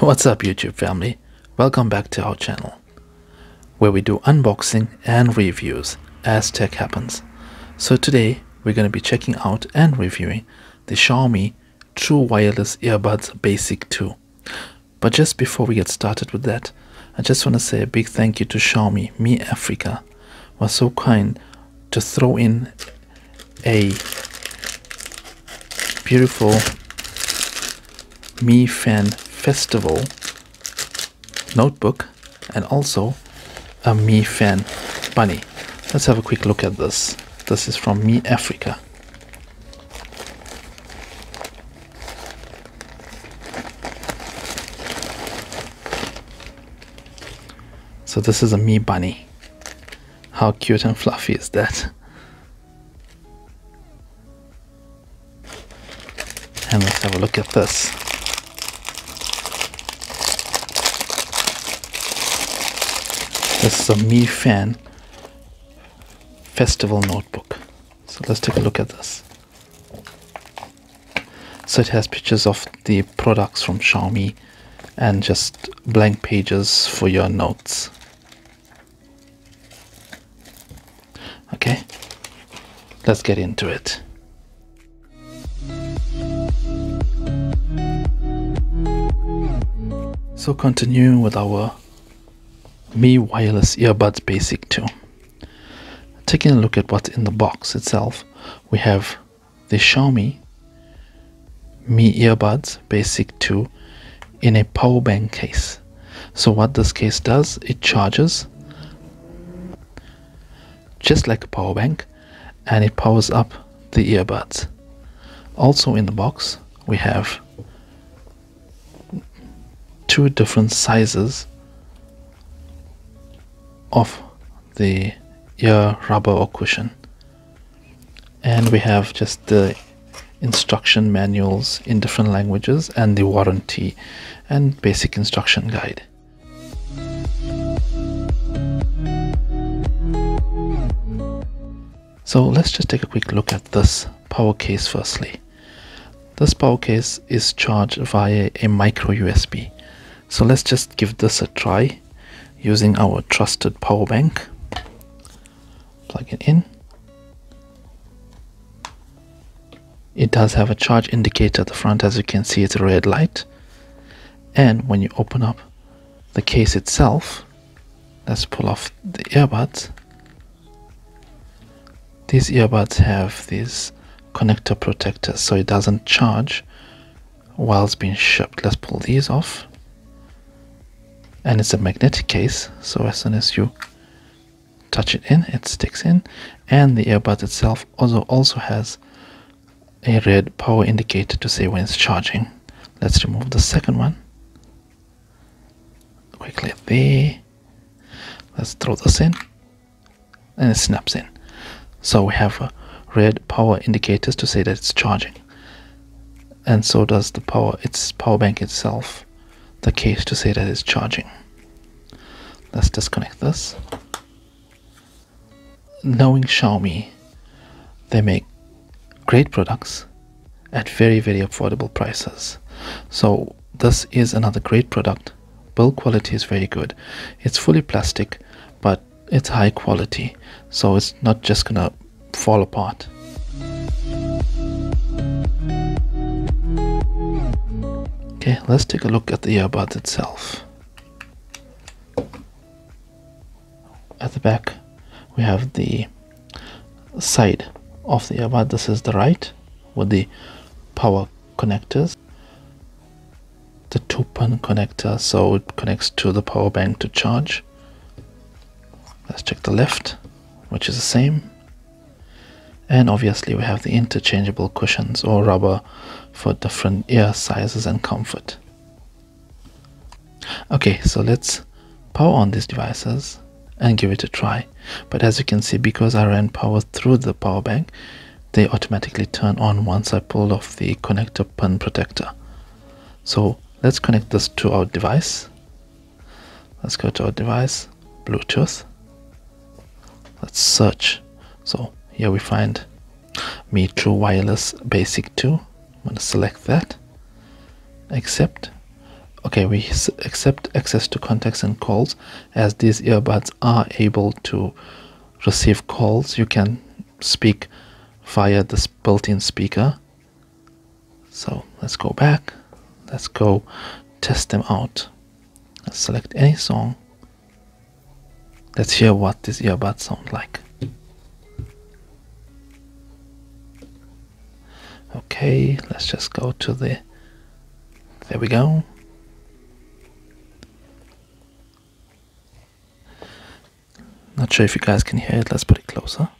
What's up YouTube family? Welcome back to our channel where we do unboxing and reviews as tech happens. So today we're going to be checking out and reviewing the Xiaomi True Wireless Earbuds Basic 2. But just before we get started with that, I just want to say a big thank you to Xiaomi Mi Africa was so kind to throw in a beautiful Mi Fan Festival notebook and also a Mi Fan bunny. Let's have a quick look at this. This is from Mi Africa. So this is a Mi bunny. How cute and fluffy is that? And let's have a look at this. This is a Mi Fan Festival Notebook. So let's take a look at this. So it has pictures of the products from Xiaomi and just blank pages for your notes. Okay, let's get into it. So continuing with our Mi Wireless Earbuds Basic 2. Taking a look at what's in the box itself, we have the Xiaomi Mi Earbuds Basic 2 in a power bank case. So what this case does, it charges just like a power bank and it powers up the earbuds. Also in the box, we have two different sizes of the ear rubber or cushion. And we have just the instruction manuals in different languages and the warranty and basic instruction guide. So let's just take a quick look at this power case firstly. This power case is charged via a micro USB so let's just give this a try using our trusted power bank. Plug it in. It does have a charge indicator at the front. As you can see it's a red light. And when you open up the case itself let's pull off the earbuds. These earbuds have these connector protectors so it doesn't charge while it's being shipped. Let's pull these off and it's a magnetic case so as soon as you touch it in it sticks in. And the earbud itself also also has a red power indicator to say when it's charging. Let's remove the second one. Quickly there. Let's throw this in. And it snaps in. So we have a red power indicators to say that it's charging. And so does the power its power bank itself the case to say that it's charging. Let's disconnect this. Knowing Xiaomi, they make great products at very very affordable prices. So this is another great product. Build quality is very good. It's fully plastic, but it's high quality, so it's not just gonna fall apart. Okay, let's take a look at the earbud itself. At the back, we have the side of the earbud. This is the right with the power connectors. The two pin connector, so it connects to the power bank to charge. Let's check the left, which is the same and obviously we have the interchangeable cushions or rubber for different ear sizes and comfort okay so let's power on these devices and give it a try. But as you can see because I ran power through the power bank they automatically turn on once I pull off the connector pin protector. So let's connect this to our device. Let's go to our device Bluetooth. Let's search. So here we find Mi True Wireless Basic 2. I'm going to select that, accept. Okay we accept access to contacts and calls. As these earbuds are able to receive calls you can speak via this built-in speaker. So let's go back. Let's go test them out. Let's select any song. Let's hear what these earbuds sound like. Okay let's just go to the there we go not sure if you guys can hear it. Let's put it closer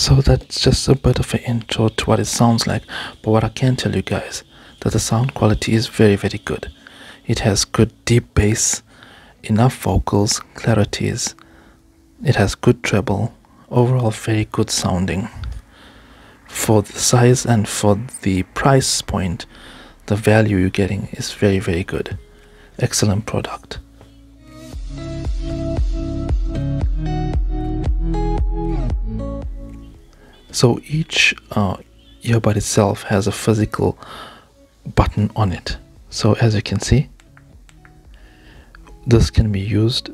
so that's just a bit of an intro to what it sounds like. But what i can tell you guys that the sound quality is very very good. It has good deep bass enough vocals clarities. It has good treble overall very good sounding. For the size and for the price point the value you're getting is very very good. Excellent product So each uh, earbud itself has a physical button on it. So as you can see, this can be used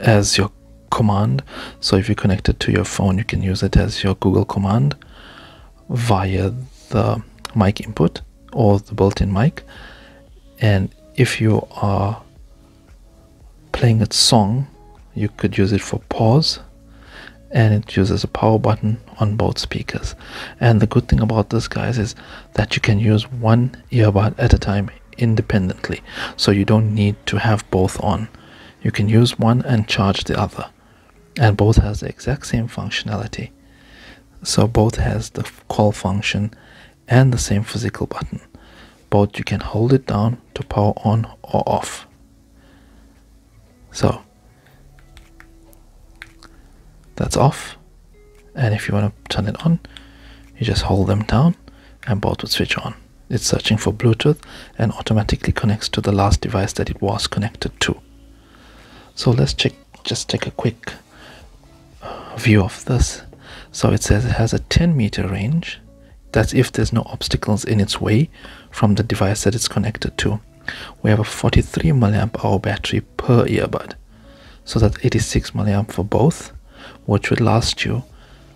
as your command. So if you connect it to your phone, you can use it as your Google command via the mic input or the built-in mic. And if you are playing a song, you could use it for pause and it uses a power button on both speakers. And the good thing about this guys is that you can use one earbud at a time independently. So you don't need to have both on. You can use one and charge the other. And both has the exact same functionality. So both has the call function and the same physical button. Both you can hold it down to power on or off. So that's off. And if you want to turn it on you just hold them down and both will switch on. It's searching for Bluetooth and automatically connects to the last device that it was connected to. So let's check just take a quick uh, view of this. So it says it has a 10 meter range. That's if there's no obstacles in its way from the device that it's connected to. We have a 43 milliamp hour battery per earbud. So that's 86 milliamp for both which would last you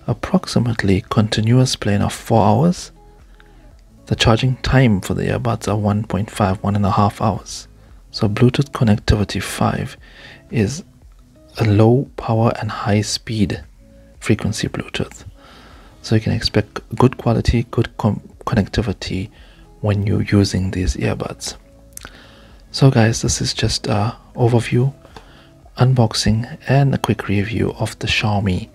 approximately continuous playing of 4 hours. The charging time for the earbuds are 1.5, one and a half hours. So Bluetooth connectivity 5 is a low power and high speed frequency Bluetooth. So you can expect good quality, good connectivity when you're using these earbuds. So guys, this is just a overview unboxing and a quick review of the Xiaomi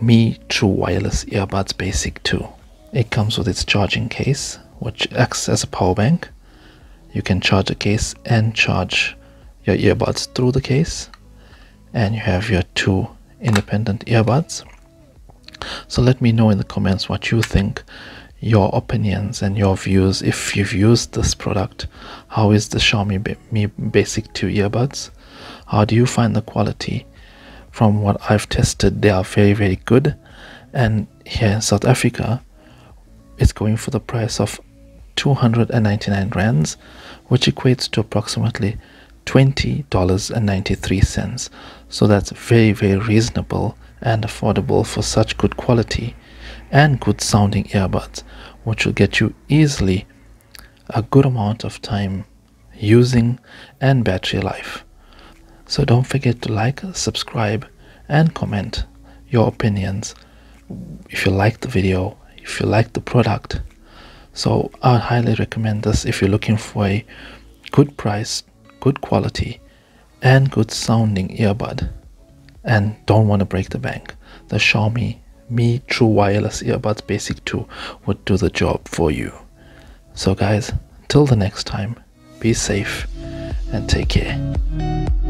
Mi True Wireless Earbuds Basic 2. It comes with its charging case which acts as a power bank. You can charge the case and charge your earbuds through the case and you have your two independent earbuds. So let me know in the comments what you think, your opinions and your views if you've used this product. How is the Xiaomi Mi Basic 2 earbuds? How do you find the quality? From what I've tested, they are very, very good. And here in South Africa, it's going for the price of 299 rands, which equates to approximately $20.93. So that's very, very reasonable and affordable for such good quality and good sounding earbuds, which will get you easily a good amount of time using and battery life. So don't forget to like, subscribe and comment your opinions. If you like the video if you like the product. So i highly recommend this if you're looking for a good price good quality and good sounding earbud. And don't want to break the bank. The xiaomi mi true wireless earbuds basic 2 would do the job for you. So guys till the next time be safe and take care